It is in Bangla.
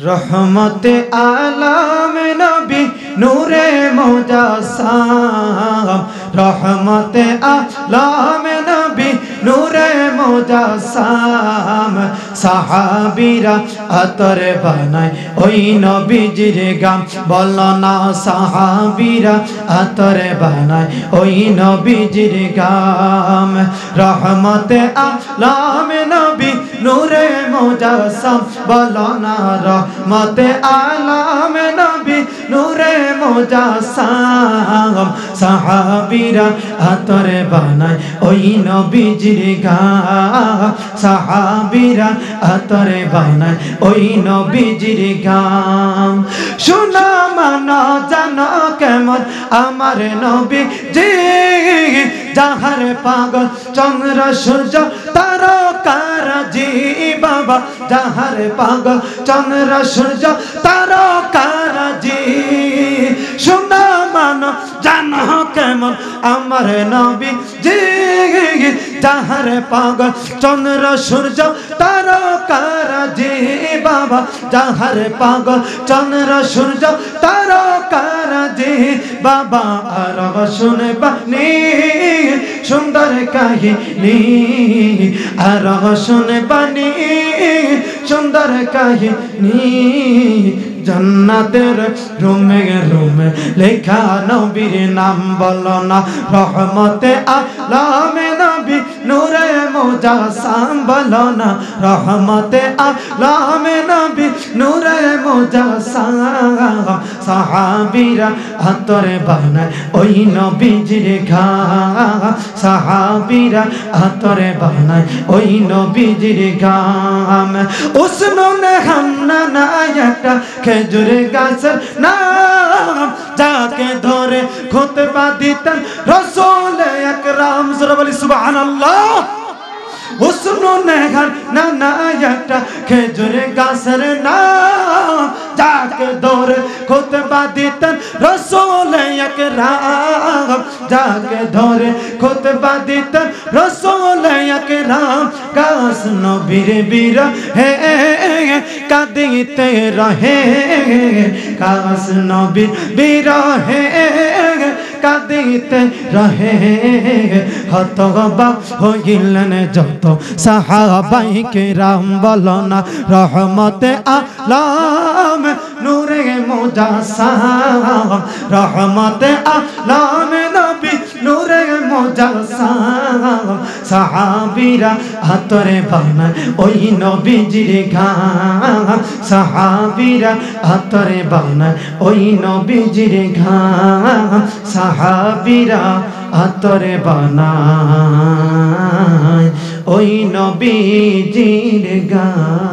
রহমতে আলাম নবী নূরে মোজাসাম রহমতে আলাম নবী নূরে মোজাসাম সাহাবিরা আতরে বানায়। ওই নবীজির গাম বল না, সাহাবিরা আতরে বানায়। ওই নবীজির গাম রহমতে আলাম নবী নূরে মোজাসম। বল না, রহমতে আলাম নবী নূরে মোজাসাম, সাহাবিরা আতরে বানায় ওই নবীজির গাম সাহাবিরা আতরে বানায় ওই নবীজির গাম শোনা মানা, জানা কেমন আমার নবী জি যাহার পাগল চন্দ্র, সূর্য, তারকার জি বাবা, যাহার পাগল চন্দ্র, সূর্য, তারকার আমার নবী। জি যাহার পাগল, চন্দ্র, সূর্য, তারকার জি, বাবা। যাহার পাগল, চন্দ্র, সূর্য, তারকার জি, বাবা। আর শুনে বানি সুন্দর কাহিনী। আর শুনে বানি সুন্দর কাহিনী। জান্নাতের রুমে রুমে লেখা নবীর নাম বলো না রহমতে আলামে নবী নূরে মোজাসাম বলো না, রহমতে আলামে নবী নূরে মোজাসাম সাহাবীরা আতরে বানায় ওই নবীজির ঘা সাহাবীরা আতরে বানায় ওই নবীজির গাম উসনুনে হান্না না একটা খেজুর গাছের নাম, যাকে ধরে খুতবা দিতেন রসুল একরাম সুবহানাল্লাহ। হুসনু নেহার না না একটা খেজুর গাছের নাম যাকে ধরে খুতবা দিতেন রসুল একরাম যাকে ধরে খুতবা দিতেন রসুল একরাম গাছ নবীর বীর হে কাঁদিতে রহে গাছ নবীর বীর হে কাঁদিতে রহে। হতবা হইলেন যত সাহাবাইকে রাম বলনা রহমতে আলাম নূরে মোজাসাম রহমতে আলাম। সাহাবিরা হাতরে বানায় ওই নবীজির ঘাম সাহাবিরা হাতরে বানায় ওই নবীজির ঘাম সাহাবিরা হাতরে বানায় ওই নবীজির গান